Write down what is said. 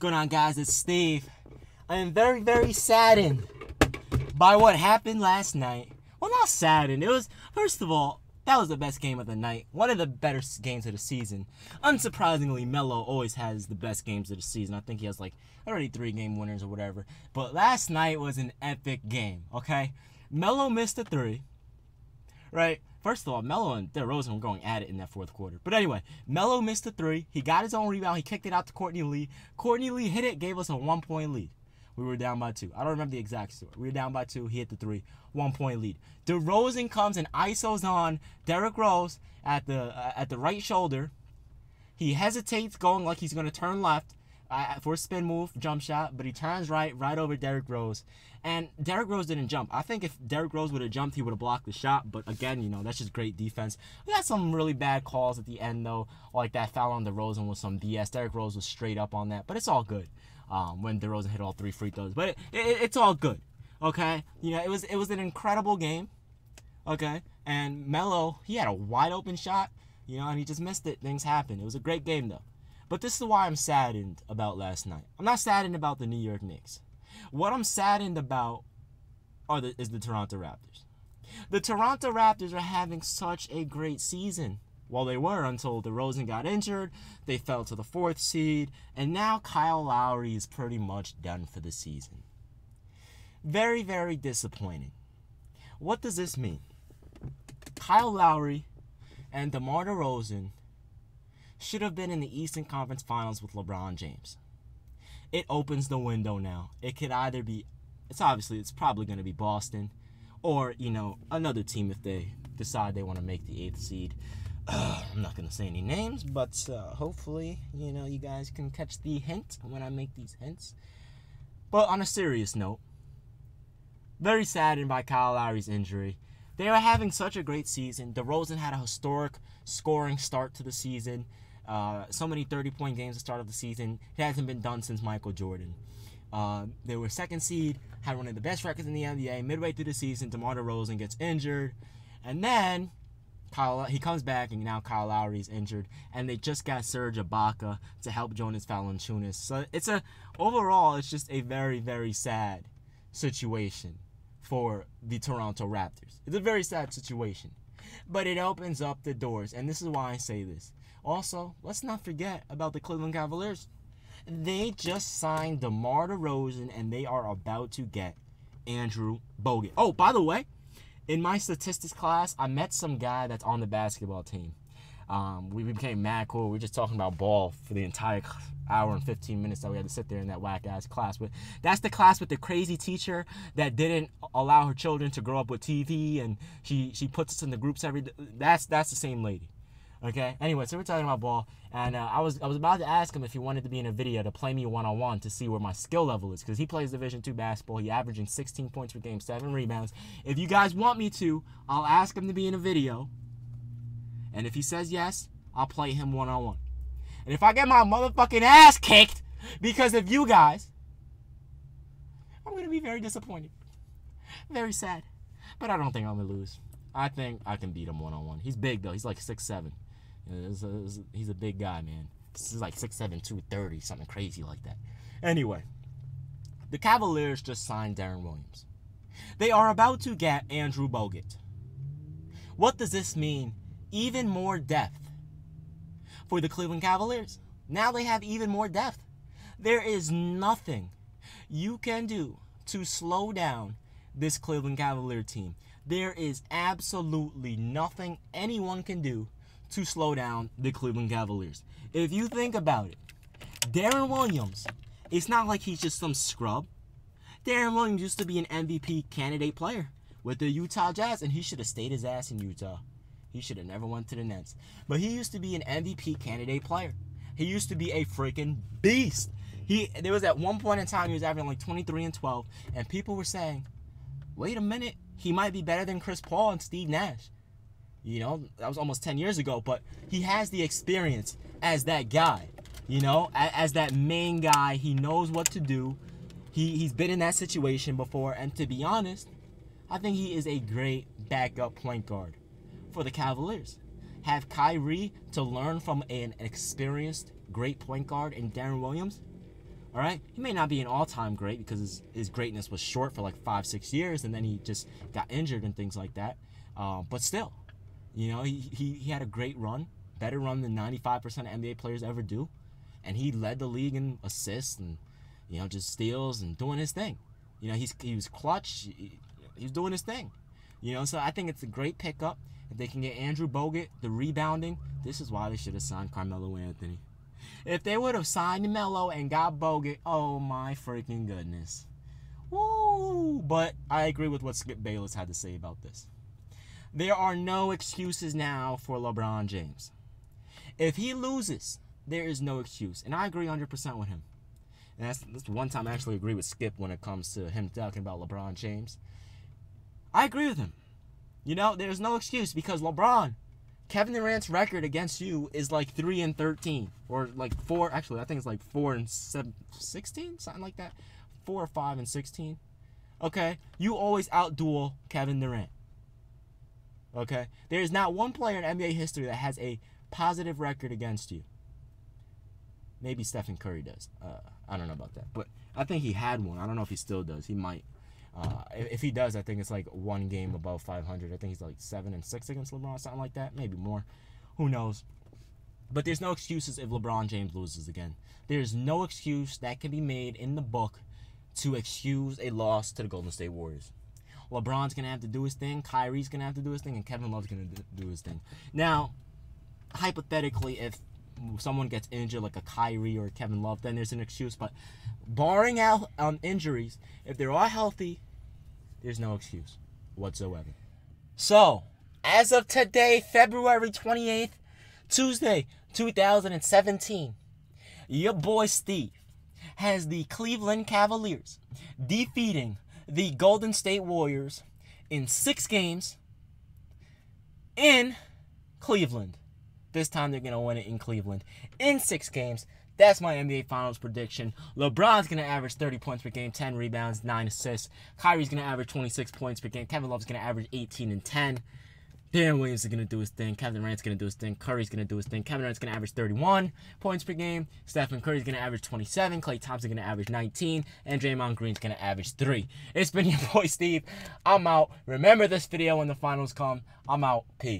going on, guys? It's Steve. I am very, very saddened by what happened last night. Well, not saddened. It was, first of all, that was the best game of the night. One of the better games of the season. Unsurprisingly, Melo always has the best games of the season. I think he has like already three game winners or whatever. But last night was an epic game, okay? Melo missed a three, right? First of all, Melo and DeRozan were going at it in that fourth quarter. But anyway, Melo missed a three. He got his own rebound. He kicked it out to Courtney Lee. Courtney Lee hit it, gave us a one point lead. We were down by two. I don't remember the exact score. We were down by two. He hit the three. One point lead. DeRozan comes and ISOs on Derrick Rose at the uh, at the right shoulder. He hesitates, going like he's gonna turn left uh, for a spin move, jump shot, but he turns right, right over Derrick Rose. And Derrick Rose didn't jump. I think if Derrick Rose would have jumped, he would have blocked the shot. But again, you know, that's just great defense. We had some really bad calls at the end, though, like that foul on DeRozan was some BS. Derrick Rose was straight up on that, but it's all good um, when DeRozan hit all three free throws. But it, it, it's all good, okay? You know, it was it was an incredible game, okay? And Melo, he had a wide open shot, you know, and he just missed it. Things happen. It was a great game, though. But this is why I'm saddened about last night. I'm not saddened about the New York Knicks. What I'm saddened about are the, is the Toronto Raptors. The Toronto Raptors are having such a great season. Well, they were until DeRozan got injured. They fell to the fourth seed, and now Kyle Lowry is pretty much done for the season. Very, very disappointing. What does this mean? Kyle Lowry and DeMar DeRozan should have been in the Eastern Conference Finals with LeBron James. It opens the window now. It could either be, it's obviously, it's probably going to be Boston or, you know, another team if they decide they want to make the eighth seed. Uh, I'm not going to say any names, but uh, hopefully, you know, you guys can catch the hint when I make these hints. But on a serious note, very saddened by Kyle Lowry's injury. They were having such a great season. DeRozan had a historic scoring start to the season. Uh, so many 30 point games at the start of the season. It hasn't been done since Michael Jordan. Uh, they were second seed, had one of the best records in the NBA. Midway through the season, DeMar DeRozan gets injured. And then Kyle, he comes back, and now Kyle Lowry's injured. And they just got Serge Ibaka to help Jonas Valanciunas. So it's a, overall, it's just a very, very sad situation for the Toronto Raptors. It's a very sad situation. But it opens up the doors. And this is why I say this. Also, let's not forget about the Cleveland Cavaliers. They just signed DeMar DeRozan and they are about to get Andrew Bogut. Oh, by the way, in my statistics class, I met some guy that's on the basketball team. Um, we became mad cool. We were just talking about ball for the entire hour and 15 minutes that we had to sit there in that whack ass class. But that's the class with the crazy teacher that didn't allow her children to grow up with TV and she she puts us in the groups every. That's that's the same lady. Okay. Anyway, so we're talking about ball, and uh, I was I was about to ask him if he wanted to be in a video to play me one on one to see where my skill level is because he plays Division two basketball. He averaging 16 points per game, seven rebounds. If you guys want me to, I'll ask him to be in a video, and if he says yes, I'll play him one on one. And if I get my motherfucking ass kicked because of you guys, I'm gonna be very disappointed, very sad. But I don't think I'm gonna lose. I think I can beat him one on one. He's big though. He's like six seven. He's a big guy, man. This is like 6'7", 230, something crazy like that. Anyway, the Cavaliers just signed Deron Williams. They are about to get Andrew Bogut. What does this mean? Even more depth for the Cleveland Cavaliers. Now they have even more depth. There is nothing you can do to slow down this Cleveland Cavalier team. There is absolutely nothing anyone can do to slow down the Cleveland Cavaliers. If you think about it, Deron Williams, it's not like he's just some scrub. Deron Williams used to be an MVP candidate player with the Utah Jazz, and he should have stayed his ass in Utah. He should have never went to the Nets. But he used to be an MVP candidate player. He used to be a freaking beast. He there was at one point in time he was averaging like 23 and 12, and people were saying, "Wait a minute, he might be better than Chris Paul and Steve Nash." You know, that was almost 10 years ago, but he has the experience as that guy. You know, as that main guy, he knows what to do. He he's been in that situation before, and to be honest, I think he is a great backup point guard for the Cavaliers. Have Kyrie to learn from an experienced great point guard in Deron Williams. All right, he may not be an all-time great because his, his greatness was short for like five, six years, and then he just got injured and things like that. Uh, but still, you know, he, he, he had a great run, better run than 95% of NBA players ever do, and he led the league in assists and you know just steals and doing his thing. You know, he's he was clutch. He, he was doing his thing. You know, so I think it's a great pickup. If they can get Andrew Bogut, the rebounding, this is why they should have signed Carmelo Anthony. If they would have signed Melo and got Bogut, oh my freaking goodness. Woo! But I agree with what Skip Bayless had to say about this. There are no excuses now for LeBron James. If he loses, there is no excuse. And I agree 100% with him. And that's, that's one time I actually agree with Skip when it comes to him talking about LeBron James. I agree with him. You know, there's no excuse because LeBron, Kevin Durant's record against you is like 3 and 13 or like 4 actually I think it's like 4 and 7 16 something like that. 4 or 5 and 16. Okay? You always outduel Kevin Durant. Okay? There is not one player in NBA history that has a positive record against you. Maybe Stephen Curry does. Uh, I don't know about that, but I think he had one. I don't know if he still does. He might. Uh, if he does, I think it's like one game above 500. I think he's like seven and six against LeBron, something like that, maybe more. Who knows? But there's no excuses if LeBron James loses again. There's no excuse that can be made in the book to excuse a loss to the Golden State Warriors. LeBron's gonna have to do his thing, Kyrie's gonna have to do his thing, and Kevin Love's gonna do his thing. Now, hypothetically, if someone gets injured, like a Kyrie or a Kevin Love, then there's an excuse. But barring out um, injuries, if they're all healthy, there's no excuse whatsoever. So, as of today, February 28th, Tuesday, 2017, your boy Steve has the Cleveland Cavaliers defeating the Golden State Warriors in six games in Cleveland. This time they're going to win it in Cleveland in six games. That's my NBA Finals prediction. LeBron's going to average 30 points per game, 10 rebounds, 9 assists. Kyrie's going to average 26 points per game. Kevin Love's going to average 18 and 10. Deron Williams is going to do his thing. Kevin Durant's going to do his thing. Curry's going to do his thing. Kevin Durant's going to average 31 points per game. Stephen Curry's going to average 27. Klay Thompson's going to average 19. And Draymond Green's going to average 3. It's been your boy Steve. I'm out. Remember this video when the finals come. I'm out. Peace.